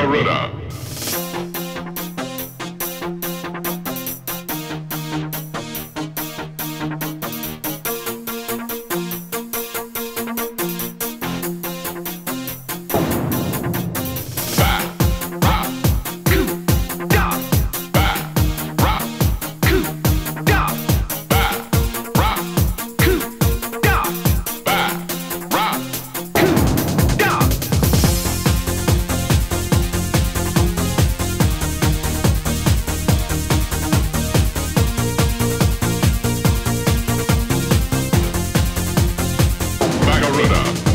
Bagaruda. Bagaruda. Bagaruda.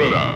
Bagaruda.